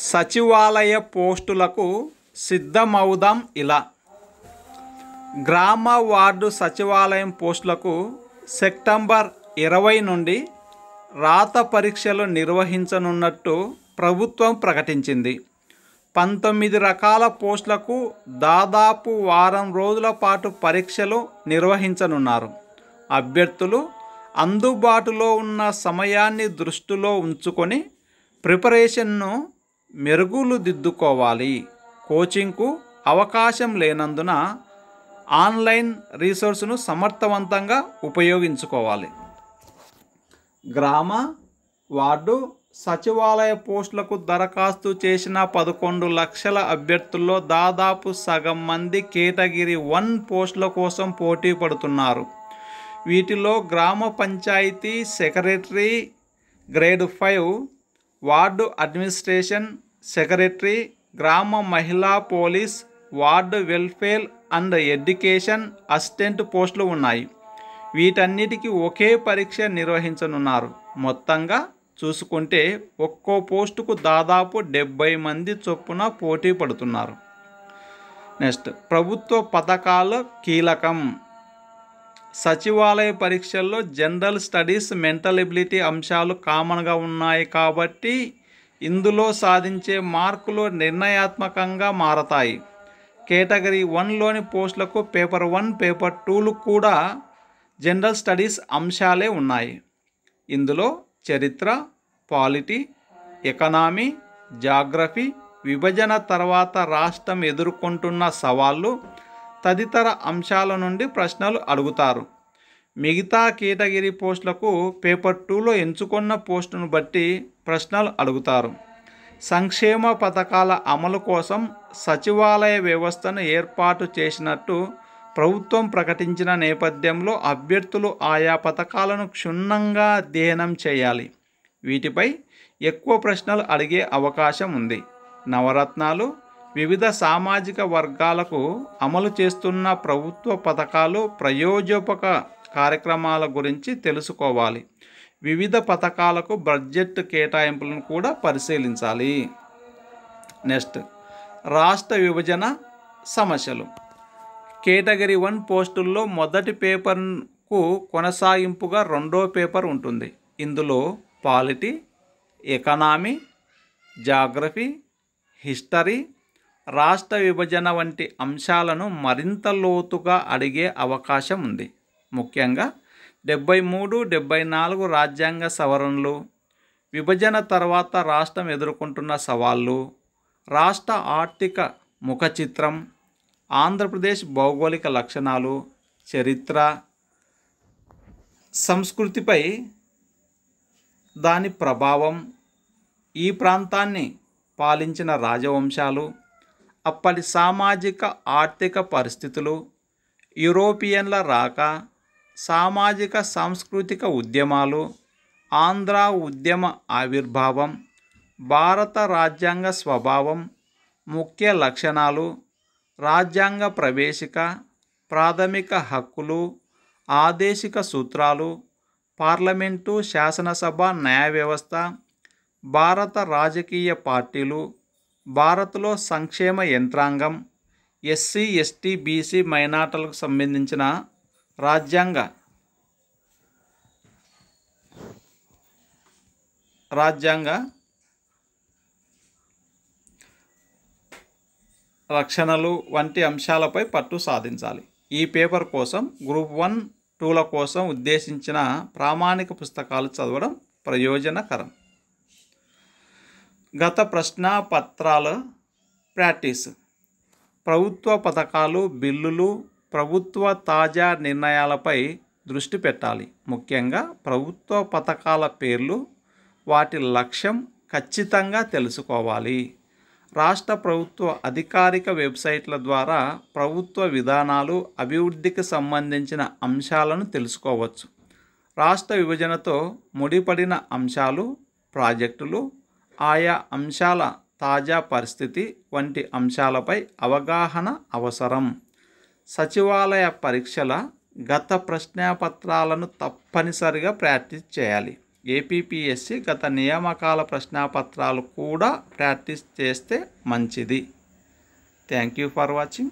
సచివాలయ పోస్టులకు సిద్ధమవుదాం ఇలా. గ్రామ వార్డు సచివాలయం పోస్టులకు సెప్టెంబర్ ఇరవై నుండి రాత పరీక్షలు నిర్వహించనున్నట్టు ప్రభుత్వం ప్రకటించింది. పంతొమ్మిది రకాల పోస్టులకు దాదాపు వారం రోజుల పాటు పరీక్షలు నిర్వహించనున్నారు. అభ్యర్థులు అందుబాటులో ఉన్న సమయాన్ని దృష్టిలో ఉంచుకొని ప్రిపరేషన్ను మెరుగులు దిద్దుకోవాలి. కోచింగ్కు అవకాశం లేనందున ఆన్లైన్ రీసోర్స్ను సమర్థవంతంగా ఉపయోగించుకోవాలి. గ్రామ వార్డు సచివాలయ పోస్టులకు దరఖాస్తు చేసిన పదకొండు లక్షల అభ్యర్థుల్లో దాదాపు సగం మంది కేటగిరీ వన్ పోస్టుల కోసం పోటీ పడుతున్నారు. వీటిలో గ్రామ panchayat secretary grade five ward administration secretary గ్రామ మహిళా police ward welfare and education assistant పోస్టులు ఉన్నాయి. వీటన్నిటికీ ఒకే పరీక్ష నిర్వహించనున్నారు. మొత్తంగా చూసుకుంటే ఒక్కో పోస్టుకు దాదాపు డెబ్బై మంది చొప్పున పోటీ పడుతున్నారు. నెక్స్ట్ ప్రభుత్వ పథకాలు కీలకం. సచివాలయ పరీక్షల్లో జనరల్ స్టడీస్ మెంటల్ ఎబిలిటీ అంశాలు కామన్గా ఉన్నాయి కాబట్టి ఇందులో సాధించే మార్కులు నిర్ణయాత్మకంగా మారతాయి. కేటగిరీ వన్లోని పోస్టులకు పేపర్ వన్ పేపర్ టూలు కూడా జనరల్ స్టడీస్ అంశాలే ఉన్నాయి. ఇందులో చరిత్ర పాలిటీ ఎకనామీ జాగ్రఫీ విభజన తర్వాత రాష్ట్రం ఎదుర్కొంటున్న సవాళ్ళు తదితర అంశాల నుండి ప్రశ్నలు అడుగుతారు. మిగతా కేటగిరీ పోస్టులకు పేపర్ టూలో ఎంచుకున్న పోస్టును బట్టి ప్రశ్నలు అడుగుతారు. సంక్షేమ పథకాల అమలు కోసం సచివాలయ వ్యవస్థను ఏర్పాటు చేసినట్టు ప్రభుత్వం ప్రకటించిన నేపథ్యంలో అభ్యర్థులు ఆయా పథకాలను క్షుణ్ణంగా అధ్యయనం చేయాలి. వీటిపై ఎక్కువ ప్రశ్నలు అడిగే అవకాశం ఉంది. నవరత్నాలు వివిధ సామాజిక వర్గాలకు అమలు చేస్తున్న ప్రభుత్వ పథకాలు ప్రయోజోపక కార్యక్రమాల గురించి తెలుసుకోవాలి. వివిధ పథకాలకు బడ్జెట్ కేటాయింపులను కూడా పరిశీలించాలి. నెక్స్ట్ రాష్ట్ర విభజన సమస్యలు. కేటగిరీ వన్ పోస్టుల్లో మొదటి పేపర్కు కొనసాగింపుగా రెండో పేపర్ ఉంటుంది. ఇందులో పాలిటీ ఎకనామీ జాగ్రఫీ హిస్టరీ రాష్ట్ర విభజన వంటి అంశాలను మరింత లోతుగా అడిగే అవకాశం ఉంది. ముఖ్యంగా డెబ్బై మూడు డెబ్బై నాలుగు రాజ్యాంగ సవరణలు విభజన తర్వాత రాష్ట్రం ఎదుర్కొంటున్న సవాళ్ళు రాష్ట్ర ఆర్థిక ముఖ చిత్రం ఆంధ్రప్రదేశ్ భౌగోళిక లక్షణాలు చరిత్ర సంస్కృతిపై దాని ప్రభావం ఈ ప్రాంతాన్ని పాలించిన రాజవంశాలు అప్పటి సామాజిక ఆర్థిక పరిస్థితులు యూరోపియన్ల రాక సామాజిక సాంస్కృతిక ఉద్యమాలు ఆంధ్ర ఉద్యమ ఆవిర్భావం భారత రాజ్యాంగ స్వభావం ముఖ్య లక్షణాలు రాజ్యాంగ ప్రవేశిక ప్రాథమిక హక్కులు ఆదేశిక సూత్రాలు పార్లమెంటు శాసనసభ న్యాయ వ్యవస్థ భారత రాజకీయ పార్టీలు భారత్లో సంక్షేమ యంత్రాంగం ఎస్సీ ఎస్టీ బీసీ మైనార్టీలకు సంబంధించిన రాజ్యాంగ. రాజ్యాంగ రక్షణలు వంటి అంశాలపై పట్టు సాధించాలి. ఈ పేపర్ కోసం గ్రూప్ వన్ టూల కోసం ఉద్దేశించిన ప్రామాణిక పుస్తకాలు చదవడం ప్రయోజనకరం. గత ప్రశ్న పత్రాల ప్రాక్టీస్. ప్రభుత్వ పథకాలు బిల్లులు ప్రభుత్వ తాజా నిర్ణయాలపై దృష్టి పెట్టాలి. ముఖ్యంగా ప్రభుత్వ పథకాల పేర్లు వాటి లక్ష్యం ఖచ్చితంగా తెలుసుకోవాలి. రాష్ట్ర ప్రభుత్వ అధికారిక వెబ్సైట్ల ద్వారా ప్రభుత్వ విధానాలు అభివృద్ధికి సంబంధించిన అంశాలను తెలుసుకోవచ్చు. రాష్ట్ర విభజనతో ముడిపడిన అంశాలు ప్రాజెక్టులు ఆయా అంశాల తాజా పరిస్థితి వంటి అంశాలపై అవగాహన అవసరం. సచివాలయ పరీక్షల గత ప్రశ్నాపత్రాలను తప్పనిసరిగా ప్రాక్టీస్ చేయాలి. ఏపీపీఎస్సి గత నియామకాల ప్రశ్నాపత్రాలు కూడా ప్రాక్టీస్ చేస్తే మంచిది. Thank you for watching.